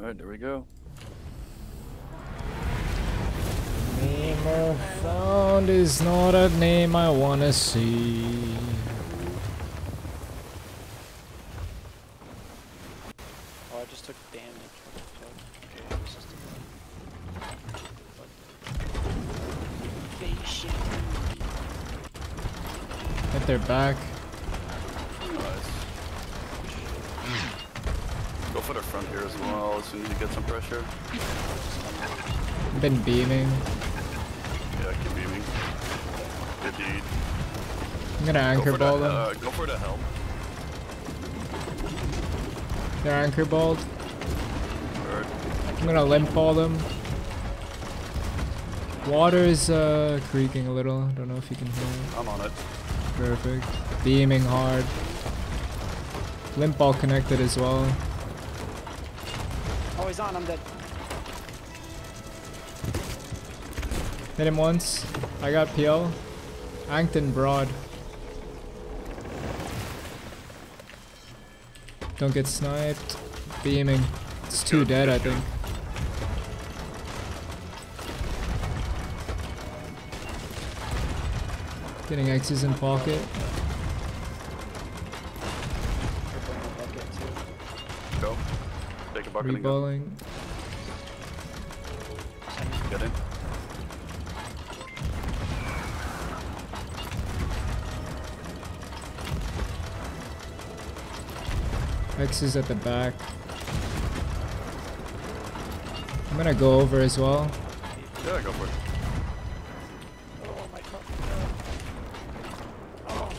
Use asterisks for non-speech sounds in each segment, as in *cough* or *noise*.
Alright, there we go. Name found is not a name I wanna see. Oh, I just took damage. What the fuck? Okay, this is the Hit their back. Nice. Go for the front here as well as soon as you get some pressure. Been beaming. Yeah, I keep beaming. Good deed. I'm gonna anchor for, ball the, them. uh, go for the helm. They're anchor balled. Or I'm gonna limp ball them. Water is uh, creaking a little. I don't know if you can hear it. I'm on it. Perfect. Beaming hard. Limp ball connected as well. On. I'm dead. Hit him once. I got PL. Ankton broad. Don't get sniped. Beaming. It's Good, dead, I think. Getting X's in pocket. They're putting a bucket too. Go. Take a bucket go. Reballing. Get in. X is at the back. I'm gonna go over as well. Yeah, go for it. Oh.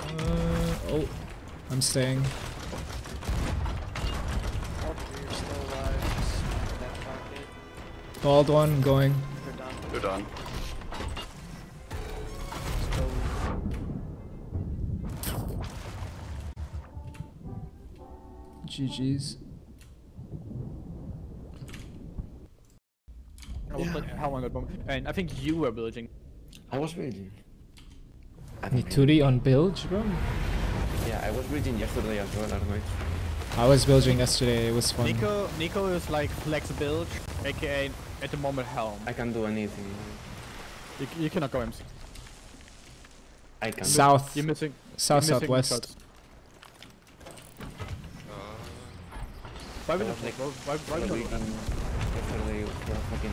Uh, oh, I'm staying. Bald one going. They're done. You're done. GG's. I was like, how long ago? And I think you were building. I was reading. I Me don't Turi on bilge, bro. Yeah, I was reading yesterday as well, Arnold. I was building yesterday. It was fun. Nico, Nico is like flex build, aka at the moment helm. I can do anything. You, you cannot go MC. I can. South, You're missing. south, you're missing southwest. shots. Uh. Why we not? like, Why, why, why we not? yesterday fucking.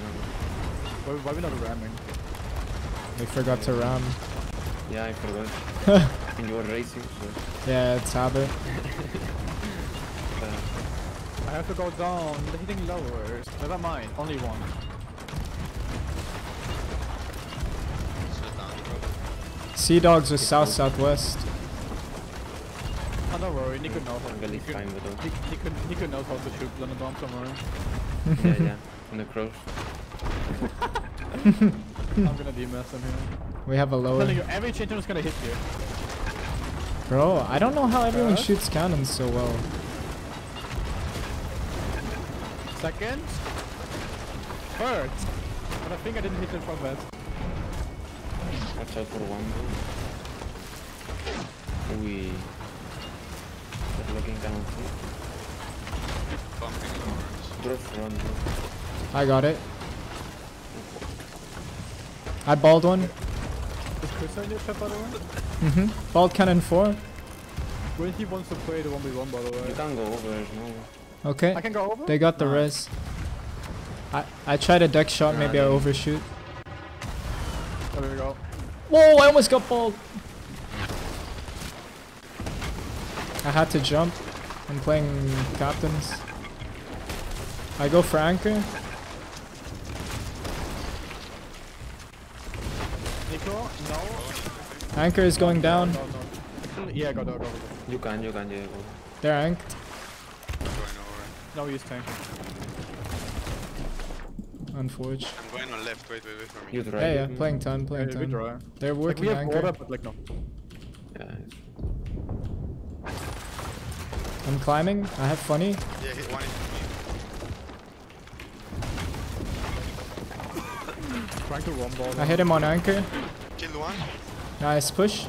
Why, why we not ramming? We forgot to ram. Yeah, I forgot. *laughs* and you were racing, so. Yeah, it's habit. *laughs* I have to go down. The hitting lowers. Never mind. Only one. Sea dogs was south, southwest. Oh, don't worry. Nico knows how to really Nico, fine with those. Nico, Nico, Nico knows how to shoot London bomb somewhere. yeah, yeah. On the cross. *laughs* I'm gonna DMS him here. We have a I'm lower. telling you, every Chinton is gonna hit you. Bro, I don't know how everyone First. shoots cannons so well. Second. Third. But I think I didn't hit it from that. Watch out for one. We. They're looking down. Drop front. bro. I got it. I balled one. Is Chris in your chat by the way? Mm-hmm. Bald cannon four. When he wants to play the 1v1 by the way. You can go over, no. Okay. I can go over? They got the res. I I tried a deck shot. Maybe I Running. overshoot. Oh, there we go. Whoa! I almost got balled. I had to jump. I'm playing captains. I go for anchor. Nico? No. Anchor is going down. No, no. Actually, yeah, go, go, go, go. You can, you can, yeah, go. They're anked. No, he's tank. Unfortunate. I'm going on left, wait, wait, wait for me. You try. Yeah, yeah. it. Playing time. Playing Yeah, we time. draw. They're Like, working we have anchor. order, but like no. Yeah, I'm climbing. I have funny. Yeah, hit one hit Trying to one ball. I hit him on anchor. me. Killed one. Nice push.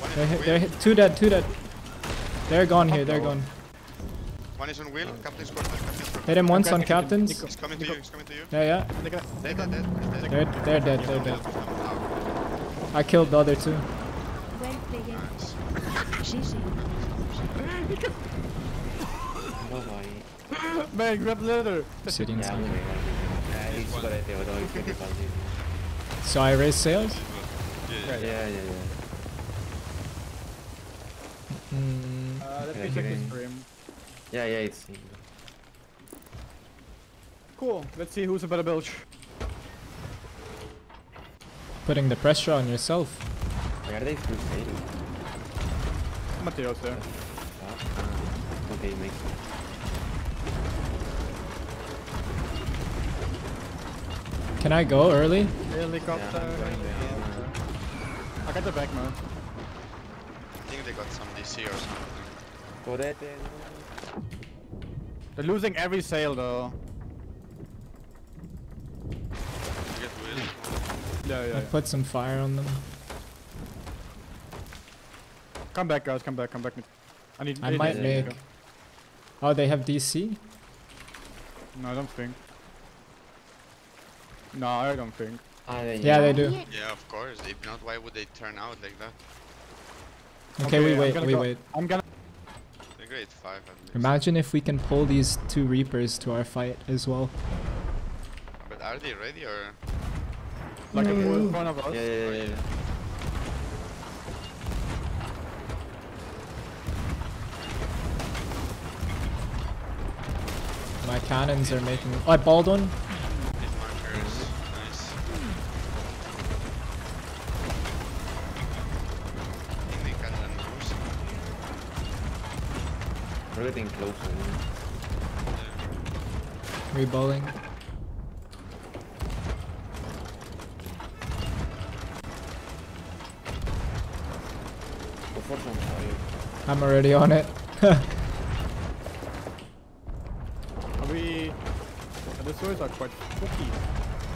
One They're, hit hit, they're hit, two dead. Two dead. They're gone here. They're gone. One is on wheel. Captain's quarter. Captain's quarter. Hit him once Okay, on captains. He's coming to you. He's coming to you. Yeah, yeah. Nico, Dead, dead, dead. He's dead. They're they're dead. They're dead. I killed the other two. Well played. Nice. Man, grab leather. Sitting Yeah, inside. okay. Yeah, he's correct, but don't get it. So I raised sails. Yeah, yeah, yeah. Mm, Uh, let Okay, me check the stream. Yeah, yeah, it's. Cool. Let's see who's a better bilge. putting the pressure on yourself. Where are they still sailing? Mateo's there. Ah, okay, makes sense. Can I go early? Helicopter. Yeah, I'm going I got the back, man. I think they got some DC or something. Correte. They're losing every sail though. You get wheel. Yeah, yeah. I yeah. put some fire on them. Come back, guys. Come back. Come back. I need. I need- might need- make. Oh, they have DC. No, I don't think. No, I don't think. Ah, they, Yeah, they do. Yeah, of course. If not, why would they turn out like that? Okay, we I'm wait. We go- wait. I'm gonna. They're grade 5 at least. Imagine if we can pull these two reapers to our fight as well. But are they ready or? Like a full in front of us. Yeah, yeah, yeah. yeah. My cannons are making. Oh, I balled one. Hit markers. Nice. I think they can then boost. We're getting closer. Yeah. Reballing. Go for some fire. I'm already on it. *laughs* Are we? The swords are quite spooky.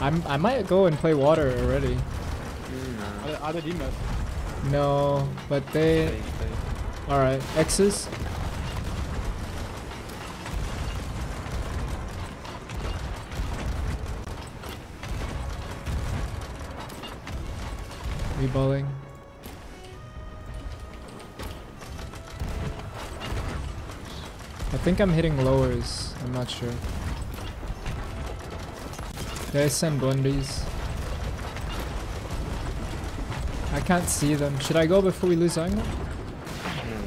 I'm. I might go and play water already. Mm, nah. Are they, are they demons? No, but they. Stay, stay. All right, X's. Reballing. I think I'm hitting lowers. I'm not sure. There's some blundies. I can't see them. Should I go before we lose angle? Mm.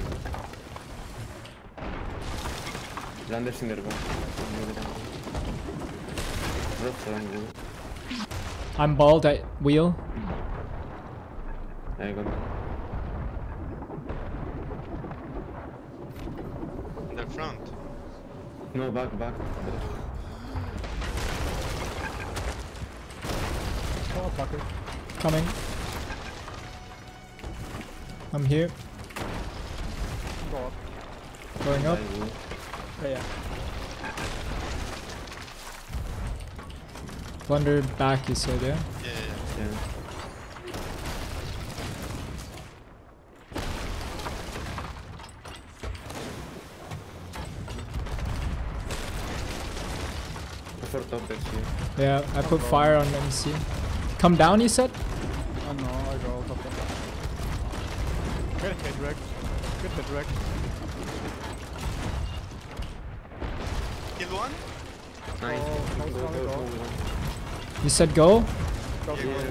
Landers in their box. Drop down, wood. I'm bald at wheel. I got In the front. No, back, back. Oh, fucker. Coming. I'm here. Go up. Going up. I will. Oh, yeah, yeah. Blunder back, you said, yeah? Yeah, yeah, yeah. Yeah. Go for top that's here. Yeah, I put fire on MC. Come down, you said? Oh no, I go top top. Get hit wrecked. Get hit wrecked. Kill one? Nice. Oh. You said go? Go, Yeah, go, go.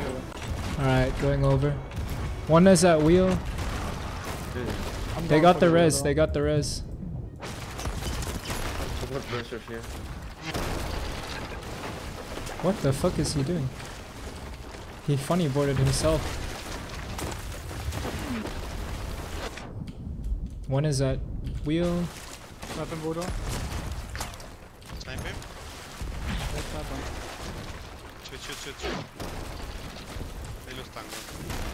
Alright, going over. One is at wheel. They got the the res, they got the res. Go for pressure here. What the fuck is he doing? He funny boarded himself. One is at wheel. Sniper Voodoo. Snipe him? Let's sniper. Shoot, shoot, shoot, shoot. They lose tango.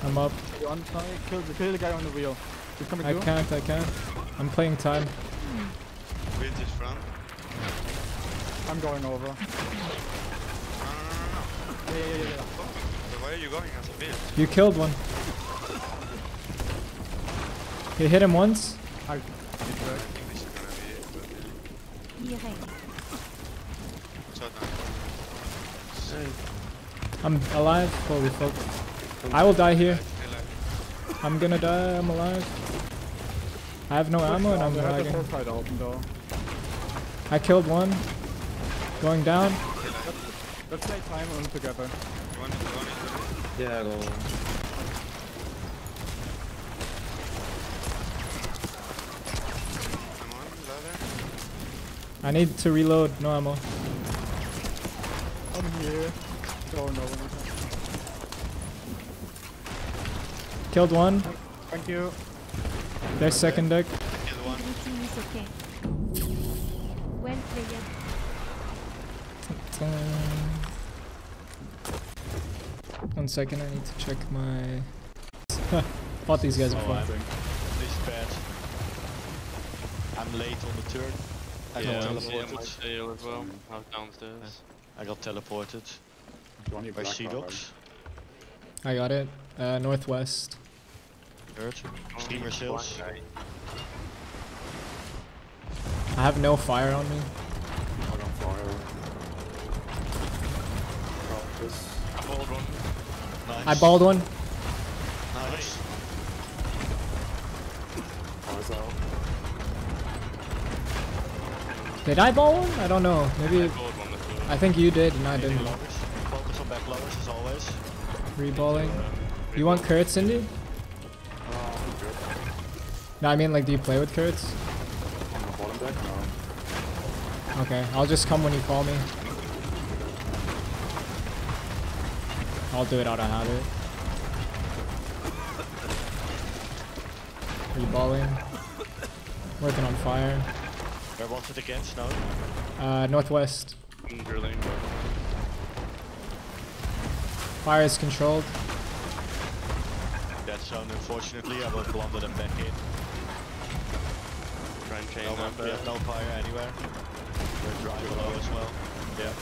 I'm up. You on side? Kill, kill the guy on the wheel. You coming I too? can't, I can't. I'm playing time. Wheel is front. I'm going over. Yeah, yeah, yeah, yeah. So why are you going as a? You killed one. You hit him once. I'm alive. Holy fuck. I will die here. I'm gonna die. I'm alive. I have no ammo and I'm lagging. I killed one. Going down. Let's play time on together. You want it? You want it? Yeah, go. Come on, ladder. I need to reload. No ammo. I'm here. Going over. Killed one. Thank you. There's second deck. Kill one. Is okay. Well played. One second, I need to check my. *laughs* Thought these guys were Oh. I think this is bad. I'm late on the turn. I Yeah, got I'm my teleported. as well. Out downstairs. I got teleported Johnny by Black Sea Dogs. I got it. Uh, northwest. Hurt. Steamer sails. I have no fire on me. I got fire. Got this. I hold one. Nice. I balled one. Nice. Did I ball one? I don't know. Maybe. I one. I think you did and I didn't. Focus on back lowers as always. Reballing. You want Kurt, Cindy? Uh. No, I mean like, do you play with Kurtz? On the bottom deck? No. Okay, I'll just come when you call me. I'll do it out of habit. Reballing. Working on fire. Where was it against now? Uh, northwest. I'm drilling. Fire is controlled. That zone unfortunately I will blunder them back in. Try and chain No, them. we have no fire anywhere. We're dry below as well. Yeah.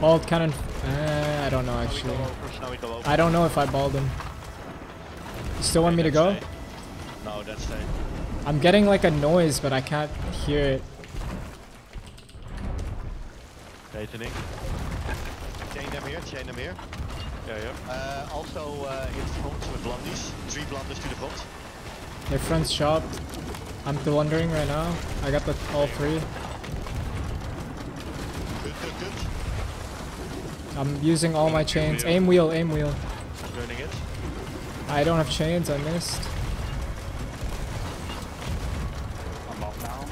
Balled cannon. Uh, I don't know actually. go over. Now we go over. I don't know if I balled him. You still want me to go? No, that's stay. I'm getting like a noise, but I can't hear it. Tightening. Chain them here, chain them here. Yeah, yeah. Uh, also uh, hit fronts with blondies. Three blondies to the front. Their front's chopped. I'm blundering right now. I got the all three. Good, good, good. I'm using all my chains. Aim wheel, aim wheel. Turning it. I don't have chains, I missed. I'm up now.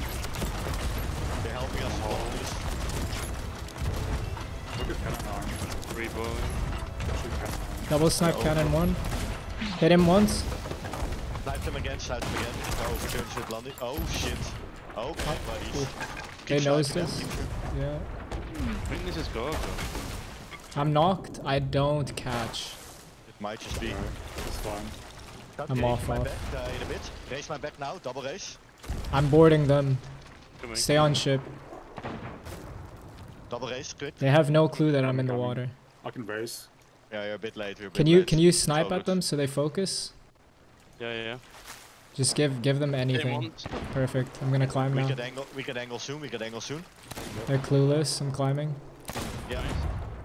They're helping us blundies. Look at cannon arm. Reballing. Shoot. Double snipe cannon one. Hit him once. Snipe them again, snipe them again. Oh, Overturns with blundy. Oh shit. Buddies. They Keep knows sniping this. them, keep shooting. Yeah. I think this is go. I'm knocked. I don't catch. It might just be. It's fine. I'm Okay, off, my off. back uh, in a bit. Race my back now, double race. I'm boarding them. Coming. Stay on ship. Double race, quick. They have no clue that I'm in the water. I can race. Yeah, you're a bit late. You're a bit Can you late. can you snipe Oh, at good. them so they focus? Yeah, yeah, yeah. Just give give them anything. Perfect. I'm gonna climb We now. get angle. We could angle soon. We get angle soon. They're clueless. I'm climbing. Yeah.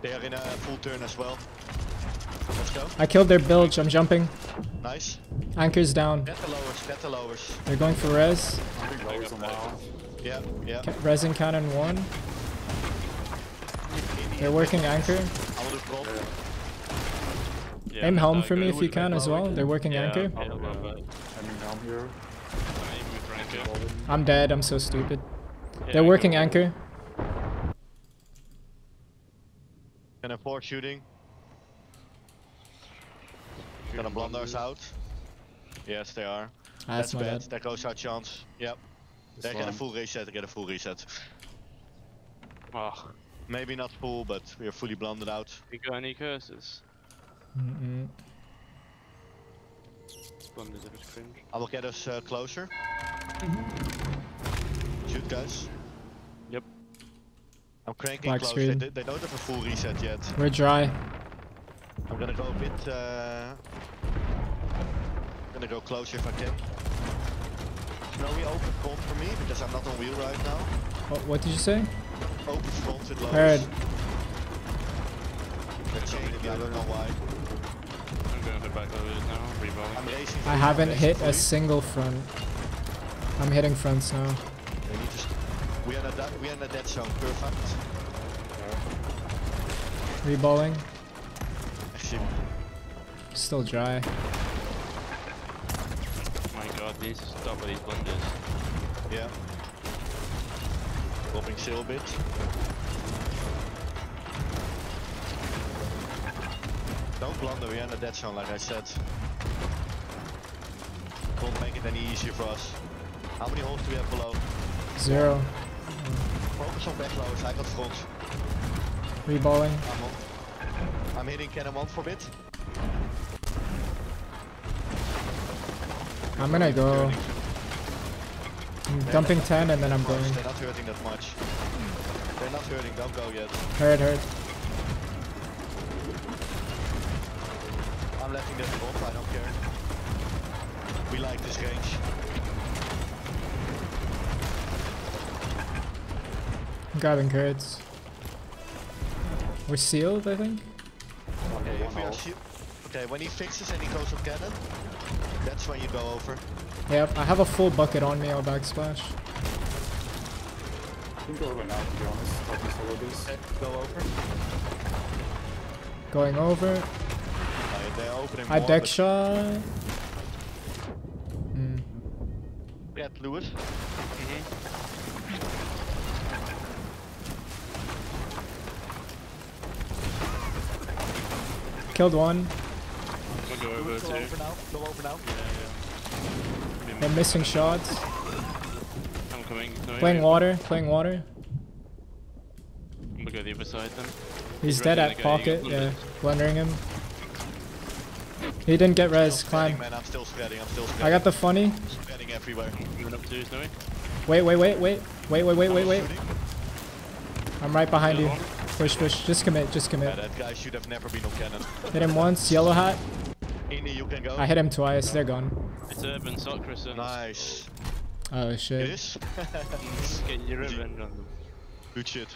They are in a full turn as well. Let's go. I killed their bilge. I'm jumping. Nice. Anchor's down. Get the lowers. Get the lowers. They're going for res. I think lowers on. Yeah. Yeah. Ca- resin cannon one. They're working anchor. I will do. Yeah, Aim but helm uh, for me if you can as power. well. They're working Yeah, anchor. Uh, yeah, well, but Aiming down here. I'm aiming with ranker. Ball in. I'm dead. I'm so stupid. Yeah, They're working go- anchor. Gonna four shooting. Gonna blunder us out. Yes, they are. Ah, that's That's my bad. bad. There goes our chance. Yep. It's They get a full reset. They get a full reset. Oh, Maybe not full, but we are fully blundered out. you got any curses? Are just cringe. I will get us uh, closer. Shoot, guys. Yep. I'm cranking Black close. screen. They, they don't have a full reset yet. We're dry. I'm gonna go a bit uh, I'm gonna go close if I can. Snowy open front for me because I'm not on wheel right now. What, what did you say? Open front with lows. Heard. They're chaining me, I don't know why. I'm going to back over it now. Reballing. I'm racing. I haven't hit a single front. I'm hitting fronts now. We need to. st- We are in a we are in a dead zone. Perfect. Reballing. Still dry. my god, these stop with these blunders. yeah. Popping sail a bit. Don't blunder, we are in a dead zone like I said. Won't make it any easier for us. How many holes do we have below? Zero. Focus on I got front. Reballing. I'm on. I'm hitting cannon one for bit. I'm gonna go. I'm dumping 10 and then I'm going. They're not hurting that much. They're not hurting, don't go yet. Hurt, hurt. I'm letting them off, I don't care. We like this range. Grabbing curds. We're sealed, I think. Okay, if we are hole. Okay, when he fixes and he goes with cannon, that's when you go over. Yep, I have a full bucket on me, I'll backsplash. I think over now, to be honest. Talking solo this. Okay, go over. Going over. Uh, they're opening I deck shot. Hmm. Lewis. We'll go over Lewis, go too. Over now. Go over now. Yeah, They're missing shots. I'm coming. No, Playing yeah. water, playing water. I'm gonna go the other side then. He's He's dead at the guy, you pocket, got yeah. Blundering him. He didn't get res, Still spreading, climb. man. I'm still spreading. I'm still spreading. I got the funny. spreading everywhere. Moving up to Wait, wait, wait, wait. Wait, wait, wait, wait, wait. I'm right behind you. Other one. Push, push. Just commit, just Yeah, commit. that guy should have never been on cannon. Hit him once, yellow hat. Indy, you can go. I hit him twice, they're gone. It's Urban Socrates. Nice. Oh shit. is? *laughs* Getting your revenge on them. Good shit.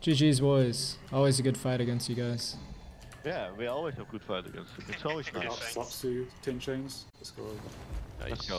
GG's boys. Always a good fight against you guys. Yeah, we always have good fight against him. It's always nice. Slaps to you, tin chains. Let's go. Nice. Let's go.